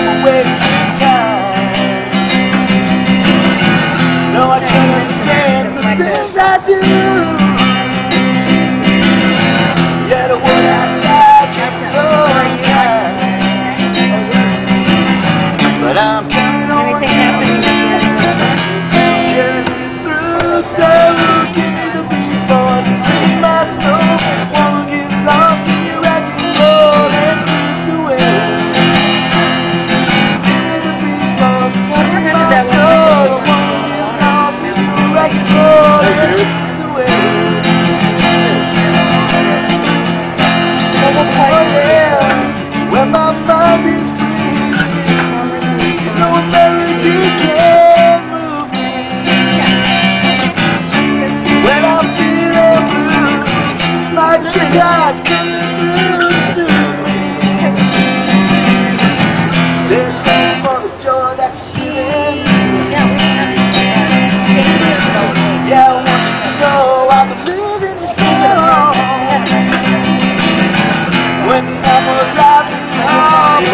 I'm wasting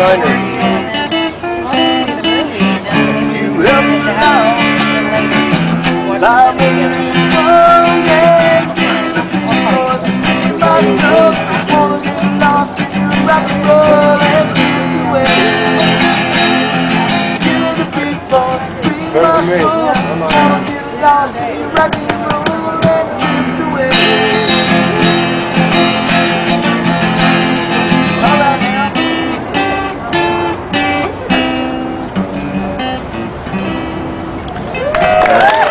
designer. You help. Yeah.